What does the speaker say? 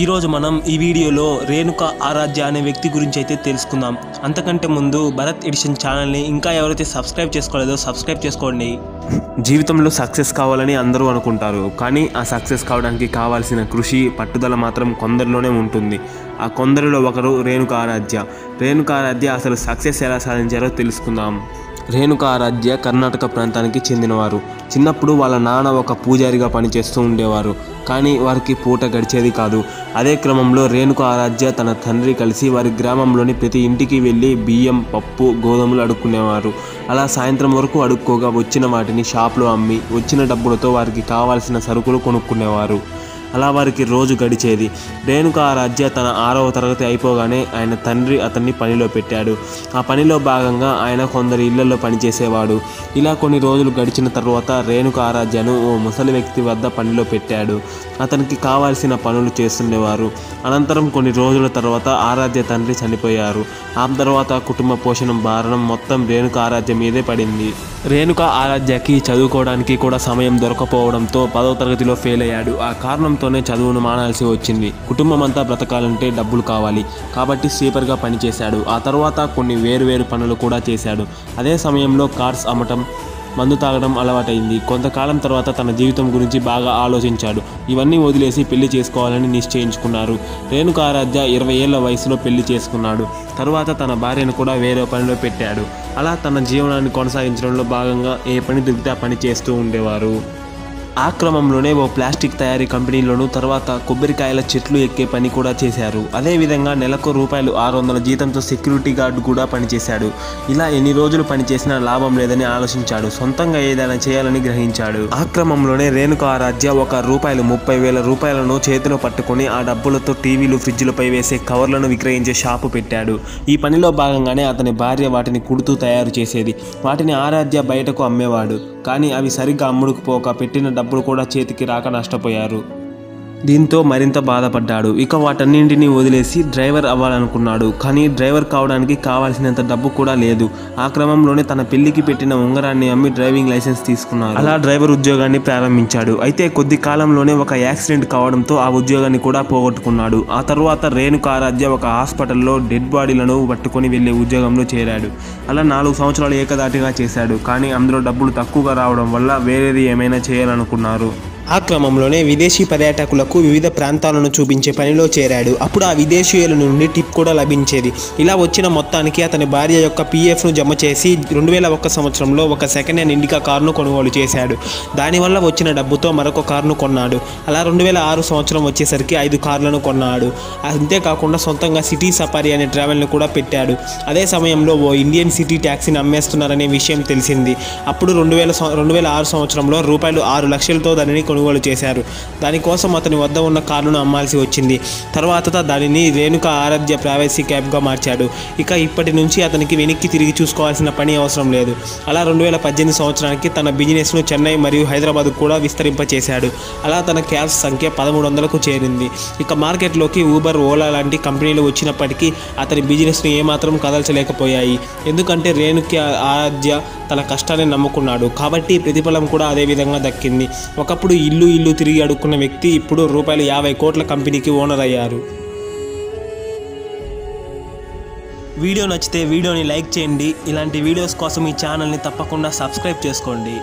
ఈరోజు మనం ఈ వీడియోలో రేణుక ఆరాధ్య అనే వ్యక్తి గురించి అయితే తెలుసుకుందాం. అంతకంటే ముందు భరత్ ఎడిషన్ ఛానల్ని ఇంకా ఎవరైతే సబ్స్క్రైబ్ చేసుకోలేదో సబ్స్క్రైబ్ చేసుకోండి. జీవితంలో సక్సెస్ కావాలని అందరూ అనుకుంటారు కానీ ఆ సక్సెస్ కావడానికి కావాల్సిన కృషి పట్టుదల మాత్రం కొందరిలోనే ఉంటుంది. ఆ కొందరిలో ఒకరు రేణుక ఆరాధ్య. రేణుక ఆరాధ్య అసలు సక్సెస్ ఎలా సాధించారో తెలుసుకుందాం. రేణుక ఆరాధ్య కర్ణాటక ప్రాంతానికి చెందినవారు. చిన్నప్పుడు వాళ్ళ నాన్న ఒక పూజారిగా పనిచేస్తూ ఉండేవారు. కానీ వారికి పూట గడిచేది కాదు. అదే క్రమంలో రేణుక ఆరాధ్య తన తండ్రి కలిసి వారి గ్రామంలోని ప్రతి ఇంటికి వెళ్ళి బియ్యం పప్పు గోధుమలు అడుక్కునేవారు. అలా సాయంత్రం వరకు అడుక్కోగా వచ్చిన వాటిని షాప్లో అమ్మి వచ్చిన డబ్బులతో వారికి కావాల్సిన సరుకులు కొనుక్కునేవారు. అలా వారికి రోజు గడిచేది. రేణుక ఆరాధ్య తన ఆరవ తరగతి అయిపోగానే ఆయన తండ్రి అతన్ని పనిలో పెట్టాడు. ఆ పనిలో భాగంగా ఆయన కొందరు ఇళ్ళలో పనిచేసేవాడు. ఇలా కొన్ని రోజులు గడిచిన తర్వాత రేణుక ఆరాధ్యను ఓ ముసలి వ్యక్తి వద్ద పనిలో పెట్టాడు. అతనికి కావాల్సిన పనులు చేస్తుండేవారు. అనంతరం కొన్ని రోజుల తర్వాత ఆరాధ్య తండ్రి చనిపోయారు. ఆ తర్వాత కుటుంబ పోషణ భారణం మొత్తం రేణుక ఆరాధ్య మీదే పడింది. రేణుక ఆరాధ్యకి చదువుకోవడానికి కూడా సమయం దొరకపోవడంతో పదవ తరగతిలో ఫెయిల్ అయ్యాడు ఆ కారణంతోనే చదువును మానాల్సి వచ్చింది. కుటుంబం అంతా బ్రతకాలంటే డబ్బులు కావాలి. కాబట్టి స్వీపర్గా పనిచేశాడు. ఆ తర్వాత కొన్ని వేరు వేరు పనులు కూడా చేశాడు. అదే సమయంలో కార్స్ అమ్మటం మందు తాగడం అలవాటైంది. కొంతకాలం తర్వాత తన జీవితం గురించి బాగా ఆలోచించాడు. ఇవన్నీ వదిలేసి పెళ్ళి చేసుకోవాలని నిశ్చయించుకున్నారు. రేణుక ఆరాధ్య ఇరవై ఏళ్ళ వయసులో పెళ్ళి చేసుకున్నాడు. తరువాత తన భార్యను కూడా వేరే పనిలో పెట్టాడు. అలా తన జీవనాన్ని కొనసాగించడంలో భాగంగా ఏ పని దొరికితే ఆ పని చేస్తూ ఉండేవారు. ఆ క్రమంలోనే ఓ ప్లాస్టిక్ తయారీ కంపెనీలోను తర్వాత కొబ్బరికాయల చెట్లు ఎక్కే పని కూడా చేశారు. అదేవిధంగా నెలకు రూపాయలు ఆరు వందల జీతంతో సెక్యూరిటీ గార్డు కూడా పనిచేశాడు. ఇలా ఎన్ని రోజులు పనిచేసినా లాభం లేదని ఆలోచించాడు. సొంతంగా ఏదైనా చేయాలని గ్రహించాడు. ఆ క్రమంలోనే రేణుక ఆరాధ్య ఒక రూపాయలు ముప్పై వేల రూపాయలను చేతిలో పట్టుకొని ఆ డబ్బులతో టీవీలు ఫ్రిడ్జ్లపై వేసే కవర్లను విక్రయించే షాపు పెట్టాడు. ఈ పనిలో భాగంగానే అతని భార్య వాటిని కుడుతూ తయారు చేసేది. వాటిని ఆరాధ్య బయటకు అమ్మేవాడు. కానీ అవి సరిగ్గా అమ్ముడుకుపోక పెట్టిన డబ్బులు కూడా చేతికి రాక నష్టపోయారు. దీంతో మరింత బాధపడ్డాడు. ఇక వాటన్నింటినీ వదిలేసి డ్రైవర్ అవ్వాలనుకున్నాడు. కానీ డ్రైవర్ కావడానికి కావాల్సినంత డబ్బు కూడా లేదు. ఆ క్రమంలోనే తన పెళ్ళికి పెట్టిన ఉంగరాన్ని అమ్మి డ్రైవింగ్ లైసెన్స్ తీసుకున్నారు అలా డ్రైవర్ ఉద్యోగాన్ని ప్రారంభించాడు. అయితే కొద్ది కాలంలోనే ఒక యాక్సిడెంట్ కావడంతో ఆ ఉద్యోగాన్ని కూడా పోగొట్టుకున్నాడు. ఆ తర్వాత రేణుకారాధ్య ఒక హాస్పిటల్లో డెడ్ బాడీలను పట్టుకొని వెళ్ళే ఉద్యోగంలో చేరాడు. అలా నాలుగు సంవత్సరాలు ఏకదాటిగా చేశాడు. కానీ అందులో డబ్బులు తక్కువగా రావడం వల్ల వేరేది ఏమైనా చేయాలనుకున్నారు. ఆ క్రమంలోనే విదేశీ పర్యాటకులకు వివిధ ప్రాంతాలను చూపించే పనిలో చేరాడు. అప్పుడు ఆ విదేశీయుల నుండి టిప్ కూడా లభించేది. ఇలా వచ్చిన మొత్తానికి అతని భార్య యొక్క పీఎఫ్ను జమ చేసి రెండు వేల ఒక్క సంవత్సరంలో ఒక సెకండ్ హ్యాండ్ ఇండికా కారును కొనుగోలు చేశాడు. దానివల్ల వచ్చిన డబ్బుతో మరొక కారును కొన్నాడు. అలా రెండు వేల ఆరు సంవత్సరం వచ్చేసరికి ఐదు కార్లను కొన్నాడు. అంతేకాకుండా సొంతంగా సిటీ సఫారీ అనే ట్రావెల్ను కూడా పెట్టాడు. అదే సమయంలో ఓ ఇండియన్ సిటీ ట్యాక్సీని అమ్మేస్తున్నారనే విషయం తెలిసింది. అప్పుడు రెండు వేల రెండు వేల ఆరు సంవత్సరంలో రూపాయలు ఆరు లక్షలతో దానిని కొనుగోలు చేశారు. దానికోసం అతని వద్ద ఉన్న కారును అమ్మాల్సి వచ్చింది. తర్వాత దానిని రేణుక ఆరాధ్య ప్రైవసీ క్యాబ్గా మార్చాడు. ఇక ఇప్పటి నుంచి అతనికి వెనక్కి తిరిగి చూసుకోవాల్సిన పని అవసరం లేదు. అలా రెండు వేల పద్దెనిమిది సంవత్సరానికి తన బిజినెస్ను చెన్నై మరియు హైదరాబాద్ కూడా విస్తరింపచేశాడు. అలా తన క్యాబ్స్ సంఖ్య పదమూడు వందలకు చేరింది. ఇక మార్కెట్లోకి ఊబర్ ఓలా లాంటి కంపెనీలు వచ్చినప్పటికీ అతని బిజినెస్ను ఏమాత్రం కదల్చలేకపోయాయి. ఎందుకంటే రేణుకి ఆరాధ్య తన కష్టాన్ని నమ్ముకున్నాడు. కాబట్టి ప్రతిఫలం కూడా అదే విధంగా దక్కింది. ఒకప్పుడు ఇల్లు ఇల్లు తిరిగి అడుక్కున్న వ్యక్తి ఇప్పుడు రూపాయలు యాభై కోట్ల కంపెనీకి ఓనర్ అయ్యారు. వీడియో నచ్చితే వీడియోని లైక్ చేయండి. ఇలాంటి వీడియోస్ కోసం ఈ ఛానల్ని తప్పకుండా సబ్స్క్రైబ్ చేసుకోండి.